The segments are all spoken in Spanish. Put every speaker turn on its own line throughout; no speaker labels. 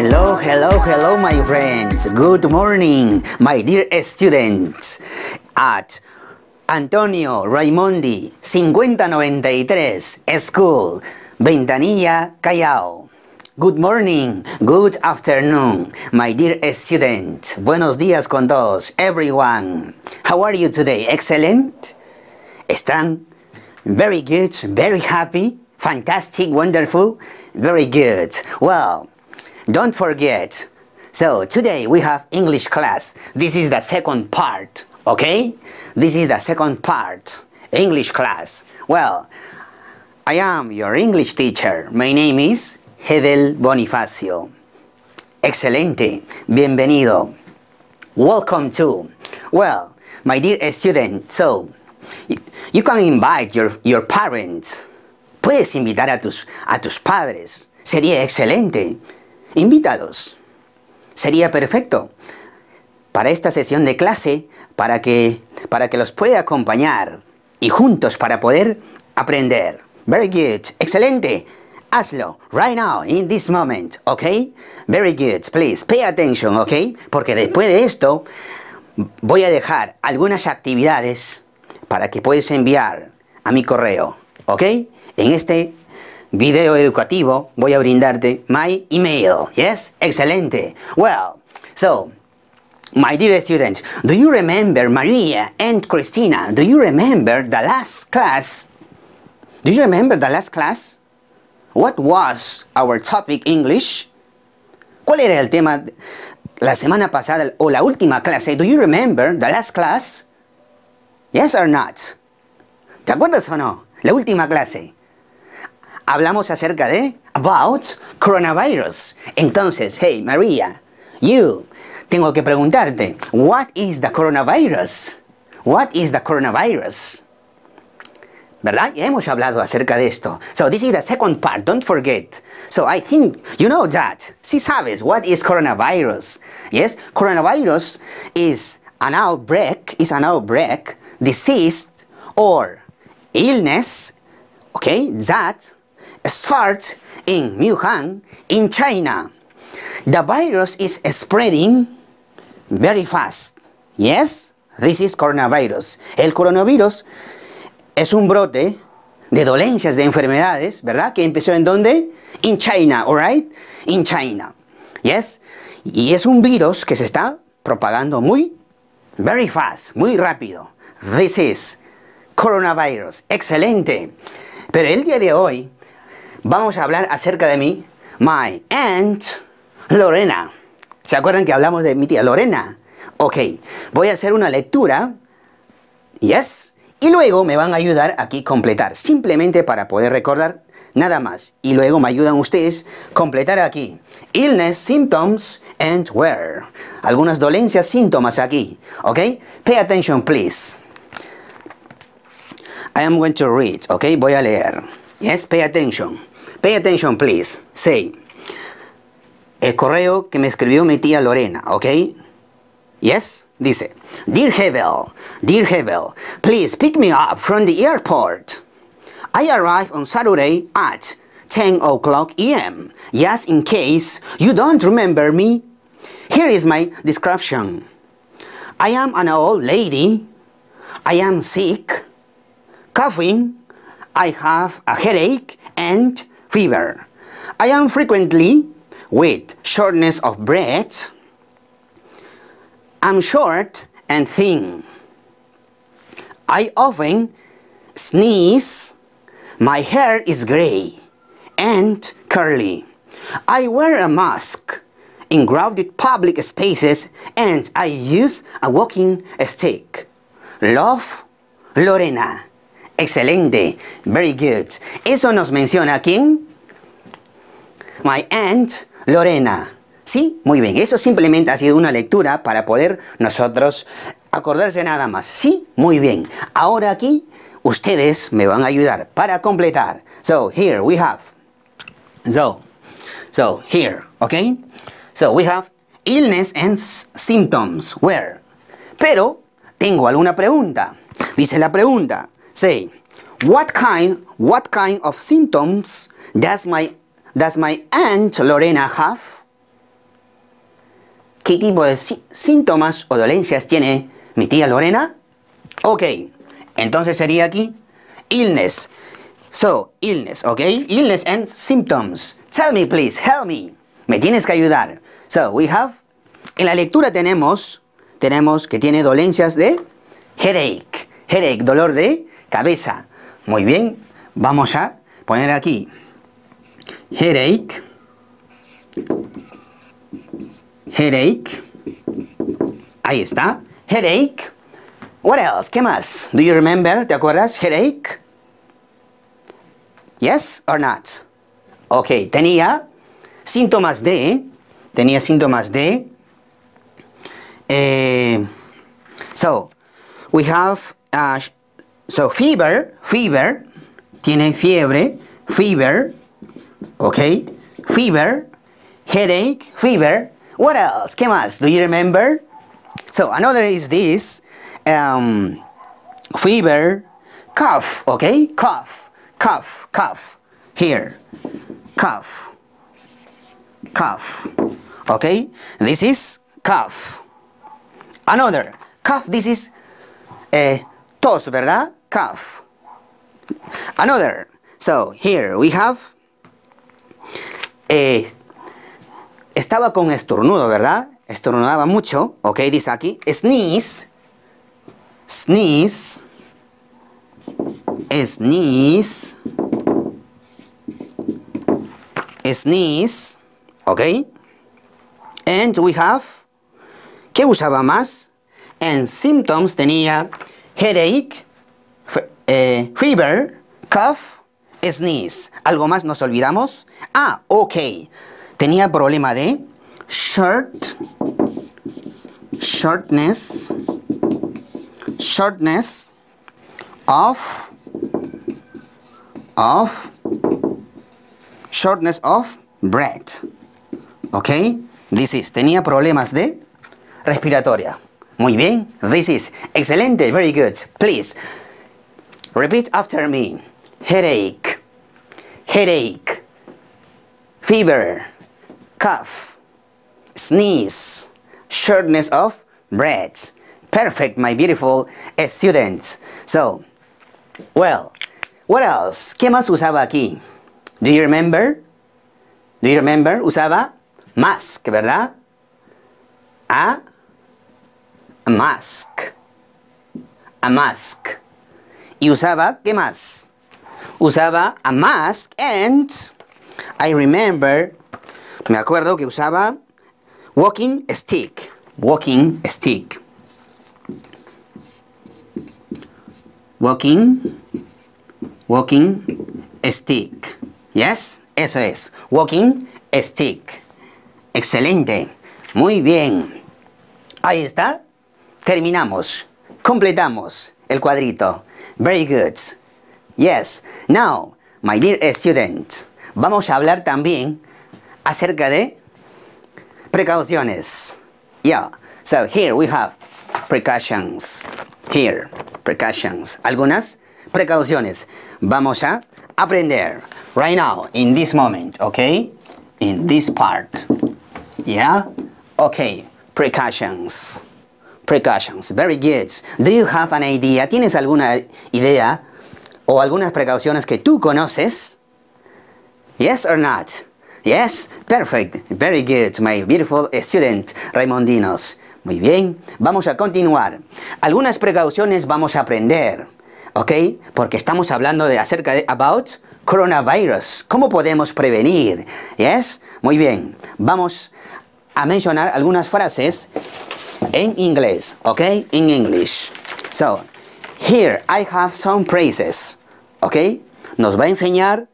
Hello, hello, hello, my friends. Good morning, my dear students. At Antonio Raimondi, 5093, School, Ventanilla, Callao. Good morning, good afternoon, my dear student. Buenos días con todos, everyone. How are you today? Excellent? ¿Están? Very good, very happy, fantastic, wonderful, very good. Well, don't forget. So today we have English class. This is the second part, okay? This is the second part, English class. Well, I am your English teacher. My name is Hedel Bonifacio. Excelente. Bienvenido. Welcome to. Well, my dear student, so you, you can invite your, your parents. Puedes invitar a tus, a tus padres. Sería excelente. Invítalos. Sería perfecto para esta sesión de clase, para que, para que los pueda acompañar y juntos para poder aprender. Very good. Excelente. Hazlo right now, in this moment, ¿ok? Very good. Please pay attention, ¿ok? Porque después de esto voy a dejar algunas actividades para que puedas enviar a mi correo, ¿ok? En este video educativo voy a brindarte my email. Yes? Excelente. Well, so, my dear students, do you remember Maria and Christina? Do you remember the last class? Do you remember the last class? What was our topic English? ¿Cuál era el tema la semana pasada o la última clase? Do you remember the last class? Yes or not? ¿Te acuerdas o no? La última clase hablamos acerca de about coronavirus. Entonces, hey María, you, tengo que preguntarte, what is the coronavirus? What is the coronavirus? ¿Verdad? Ya hemos hablado acerca de esto. So this is the second part, don't forget. So I think you know that. Si sabes what is coronavirus. Yes, coronavirus is an outbreak, is an outbreak, disease or illness, okay, that starts in Wuhan, in China. The virus is spreading very fast. Yes, this is coronavirus. El coronavirus es un brote de dolencias, de enfermedades, ¿verdad? Que empezó en dónde? In China, alright? In China. Yes? Y es un virus que se está propagando muy, very fast, muy rápido. This is coronavirus. Excelente. Pero el día de hoy vamos a hablar acerca de mí, my aunt Lorena. ¿Se acuerdan que hablamos de mi tía Lorena? Ok, voy a hacer una lectura. Yes. Y luego me van a ayudar aquí a completar, simplemente para poder recordar nada más. Y luego me ayudan ustedes a completar aquí. Illness, symptoms, and where. Algunas dolencias, síntomas aquí. ¿Ok? Pay attention, please. I am going to read. ¿Ok? Voy a leer. Yes, pay attention. Pay attention, please. Say. El correo que me escribió mi tía Lorena, ¿ok? Yes? Dice, Dear Hevel, Dear Hevel, please pick me up from the airport. I arrive on Saturday at 10 o'clock a.m. Just in case you don't remember me. Here is my description. I am an old lady. I am sick, coughing. I have a headache and fever. I am frequently with shortness of breath. I'm short and thin. I often sneeze. My hair is gray and curly. I wear a mask in crowded public spaces and I use a walking stick. Love, Lorena. Excelente. Very good. Eso nos menciona quién? My aunt Lorena. ¿Sí? Muy bien. Eso simplemente ha sido una lectura para poder nosotros acordarse nada más. ¿Sí? Muy bien. Ahora aquí ustedes me van a ayudar para completar. So, here we have. So, so here, okay? So, we have illness and symptoms. Where? Pero tengo alguna pregunta. Dice la pregunta. Say, what kind, what kind of symptoms does my, does my aunt Lorena have? qué tipo de síntomas o dolencias tiene mi tía Lorena? Ok, entonces sería aquí illness. So, illness, ok? Illness and symptoms. Tell me, please, help me. Me tienes que ayudar. So, we have, en la lectura tenemos, tenemos que tiene dolencias de headache. Headache, dolor de cabeza. Muy bien, vamos a poner aquí headache, headache, ahí está, headache. What else? ¿Qué más? Do you remember? ¿Te acuerdas? Headache. Yes or not? Ok, tenía síntomas de, tenía síntomas de, eh, so, we have, uh, so fever, fever, tiene fiebre, fever, ok, fever, headache, fever, what else? ¿Qué más? Do you remember? So, another is this, um, fever, cough, okay, cough, cough, cough, here, cough, cough, okay, this is cough. Another, cough, this is eh, tos, ¿verdad? Cough. Another, so here we have, eh, estaba con estornudo, ¿verdad? Estornudaba mucho, ok, dice aquí, sneeze, sneeze, sneeze, sneeze, ok. And we have, ¿qué usaba más? And symptoms tenía headache, eh, fever, cough, sneeze. ¿Algo más nos olvidamos? Ah, ok. Tenía problema de short, shortness, shortness of, of, shortness of breath. ¿Ok? This is, tenía problemas de respiratoria. Muy bien, this is, excelente, very good. Please, repeat after me. Headache, headache, fever, cough, sneeze, shortness of breath. Perfect, my beautiful students. So, well, what else? ¿Qué más usaba aquí? Do you remember? Do you remember? Usaba mask, ¿verdad? A, a mask. A mask. Y usaba, ¿qué más? Usaba a mask and I remember, me acuerdo que usaba walking stick. Walking stick. Walking, walking stick. Yes, eso es. Walking stick. Excelente. Muy bien. Ahí está. Terminamos. Completamos el cuadrito. Very good. Yes. Now, my dear students, vamos a hablar también acerca de precauciones. Yeah. So here we have precautions. Here, precautions. Algunas precauciones. Vamos a aprender right now, in this moment, okay? In this part. Yeah? Okay, precautions. Precautions, very good. Do you have an idea? ¿Tienes alguna idea o algunas precauciones que tú conoces? Yes or not? Yes? Perfect. Very good, my beautiful student, Raimondinos. Muy bien, vamos a continuar. Algunas precauciones vamos a aprender, ¿ok? Porque estamos hablando de acerca de about coronavirus. ¿Cómo podemos prevenir? Yes? Muy bien, vamos a mencionar algunas frases en inglés, ¿ok? In English. So, here I have some phrases, ¿ok? Nos va a enseñar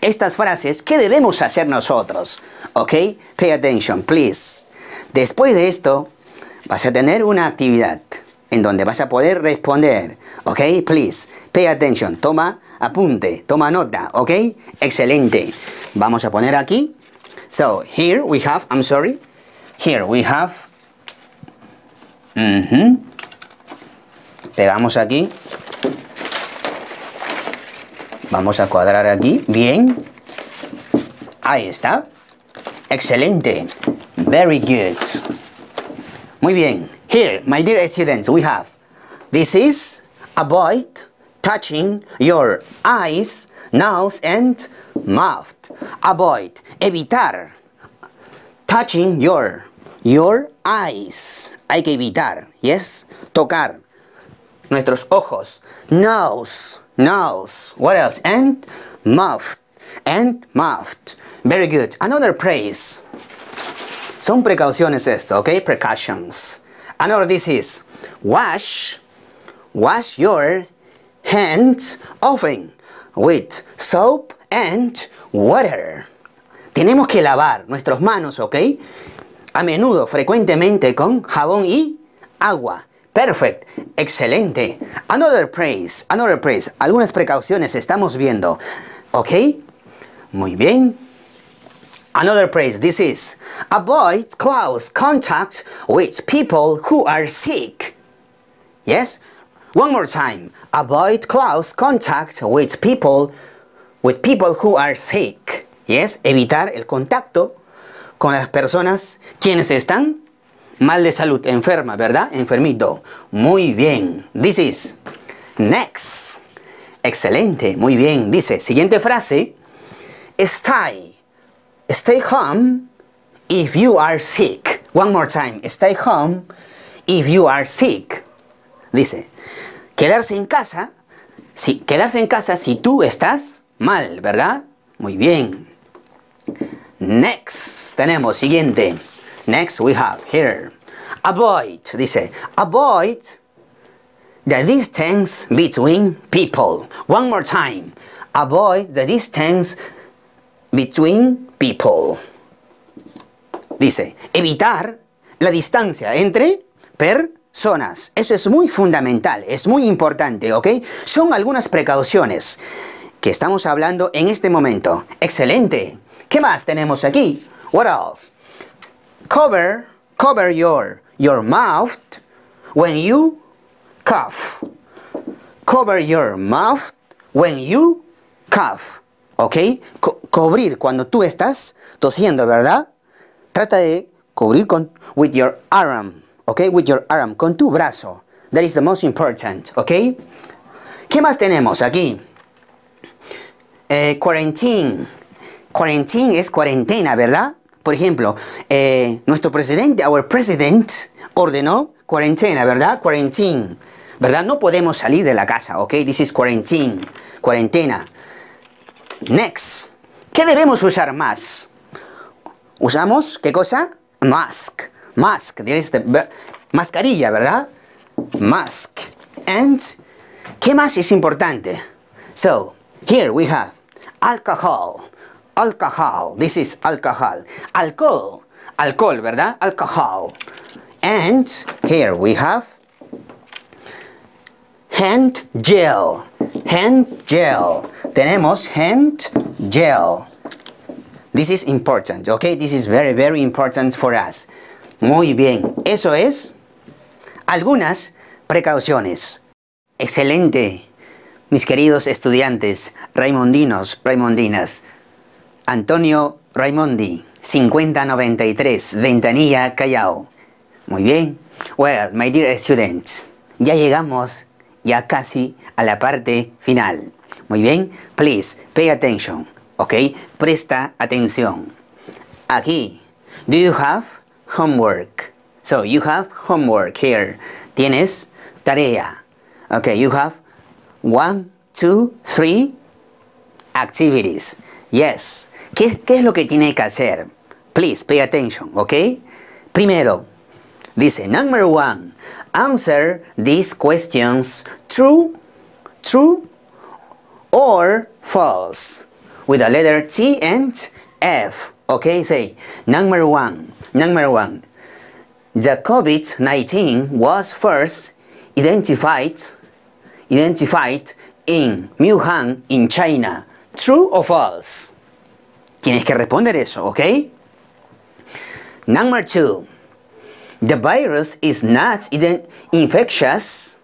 estas frases ¿qué debemos hacer nosotros, ¿ok? Pay attention, please. Después de esto, vas a tener una actividad en donde vas a poder responder. ¿Ok? Please, pay attention. Toma apunte, toma nota. ¿Ok? Excelente. Vamos a poner aquí. So, here we have, I'm sorry. Here we have. Pegamos aquí. Vamos a cuadrar aquí. Bien. Ahí está. Excelente. Very good. Muy bien. Here, my dear students, we have this is avoid touching your eyes, nose and mouth. Avoid, evitar touching your your eyes. Hay que evitar, yes? Tocar nuestros ojos. Nose, nose. What else? And mouth, and mouth. Very good. Another praise. Son precauciones esto, okay? Precautions. Another this is wash, wash your hands often with soap and water. Tenemos que lavar nuestras manos, ¿ok? A menudo, frecuentemente con jabón y agua. Perfect, excelente. Another praise, another praise. Algunas precauciones estamos viendo, ¿ok? Muy bien. Another praise, this is avoid close contact with people who are sick. Yes? One more time. Avoid close contact with people with people who are sick. Yes? Evitar el contacto con las personas quienes están mal de salud, enferma, ¿verdad? Enfermito. Muy bien. This is next. Excelente, muy bien. Dice, siguiente frase. Stay. Stay home if you are sick. One more time. Stay home if you are sick. Dice, quedarse en casa, si, quedarse en casa si tú estás mal, ¿verdad? Muy bien. Next, tenemos siguiente. Next we have here. Avoid, dice, avoid the distance between people. One more time. Avoid the distance between people. Dice, evitar la distancia entre personas. Eso es muy fundamental, es muy importante, ¿ok? Son algunas precauciones que estamos hablando en este momento. Excelente. ¿Qué más tenemos aquí? What else? Cover, cover your, your mouth when you cough. Cover your mouth when you cough. ¿Ok? Co cubrir cuando tú estás tosiendo, ¿verdad? Trata de cubrir con with your arm. ¿Ok? With your arm, con tu brazo. That is the most important. ¿Ok? ¿Qué más tenemos aquí? Eh, quarantine. Quarantine es cuarentena, ¿verdad? Por ejemplo, eh, nuestro presidente, our president, ordenó cuarentena, ¿verdad? Quarantine. ¿Verdad? No podemos salir de la casa, ¿ok? This is quarantine. Cuarentena. Next. ¿Qué debemos usar más? Usamos, ¿qué cosa? Mask. Mask. mascarilla, ¿verdad? Mask. And, ¿qué más es importante? So, here we have alcohol. Alcohol. This is alcohol. Alcohol. Alcohol, ¿verdad? Alcohol. And here we have hand gel. Hand gel. Tenemos hand gel. This is important, okay? This is very, very important for us. Muy bien. Eso es algunas precauciones. Excelente. Mis queridos estudiantes, raimondinos, raimondinas. Antonio Raimondi, 5093, Ventanilla, Callao. Muy bien. Well, my dear students, ya llegamos ya casi a la parte final. Muy bien. Please, pay attention. ¿Ok? Presta atención. Aquí. Do you have homework? So, you have homework here. Tienes tarea. Ok, you have one, two, three activities. Yes. ¿Qué, ¿Qué, es lo que tiene que hacer? Please pay attention, ¿ok? Primero, dice, number one, answer these questions true, true or false with the letter T and F. Okay, say number one, number one. The COVID-19 was first identified, identified in Wuhan in China. True or false? Tienes que responder eso, ¿ok? Number two, the virus is not infectious.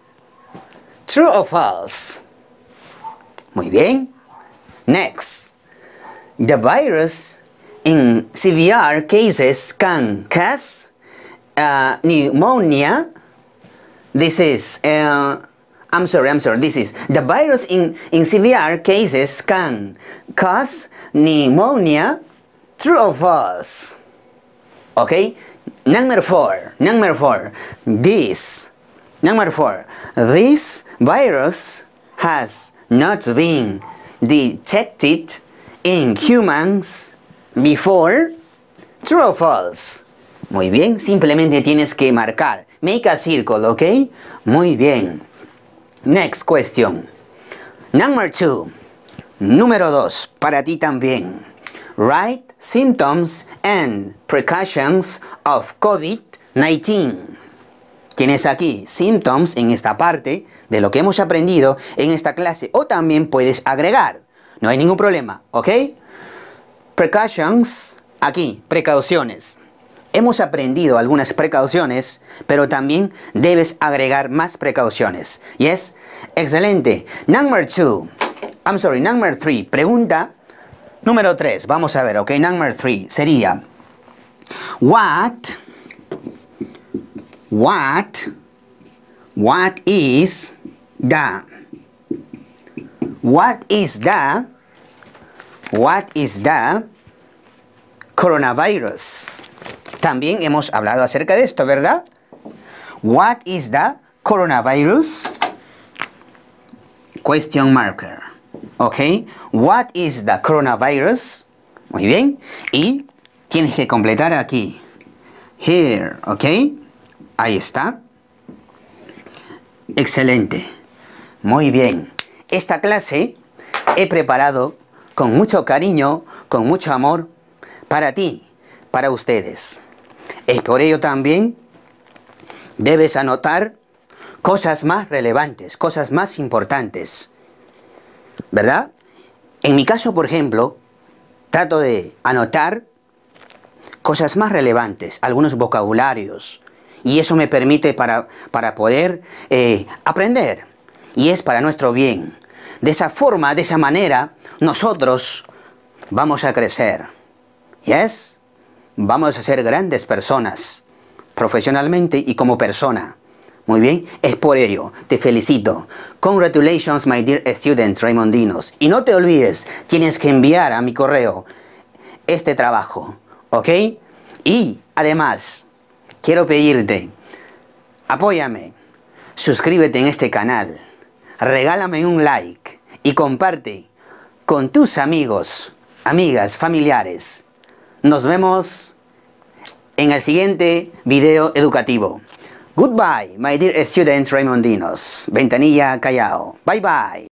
True or false? Muy bien. Next, the virus in severe cases can cause uh, pneumonia. This is, uh, I'm sorry, I'm sorry, this is, the virus in, in severe cases can cause pneumonia. True or false? Okay? Number four, number four, this, number four, this virus has not been detected in humans before. True or false? Muy bien, simplemente tienes que marcar. Make a circle, okay? Muy bien. Next question. Number two. Número dos, para ti también. Write symptoms and precautions of COVID-19. Tienes aquí symptoms en esta parte de lo que hemos aprendido en esta clase o también puedes agregar. No hay ningún problema, ¿ok? Precautions, aquí, precauciones. Hemos aprendido algunas precauciones, pero también debes agregar más precauciones. Yes? Excelente. Number two. I'm sorry, number three. Pregunta número tres. Vamos a ver, ok. Number three sería What What What is the What is the What is the coronavirus? También hemos hablado acerca de esto, ¿verdad? What is the coronavirus? Question marker. ¿Ok? What is the coronavirus? Muy bien. Y tienes que completar aquí. Here. ¿Ok? Ahí está. Excelente. Muy bien. Esta clase he preparado con mucho cariño, con mucho amor, para ti, para ustedes. Es por ello también debes anotar cosas más relevantes, cosas más importantes. ¿Verdad? En mi caso, por ejemplo, trato de anotar cosas más relevantes, algunos vocabularios, y eso me permite para, para poder eh, aprender, y es para nuestro bien. De esa forma, de esa manera, nosotros vamos a crecer. ¿Yes? Vamos a ser grandes personas, profesionalmente y como persona. Muy bien, es por ello, te felicito. Congratulations, my dear students Raimondinos. Y no te olvides, tienes que enviar a mi correo este trabajo, ¿ok? Y además, quiero pedirte, apóyame, suscríbete en este canal, regálame un like y comparte con tus amigos, amigas, familiares. Nos vemos en el siguiente video educativo. Goodbye, my dear students Raimondinos. Ventanilla Callao. Bye bye.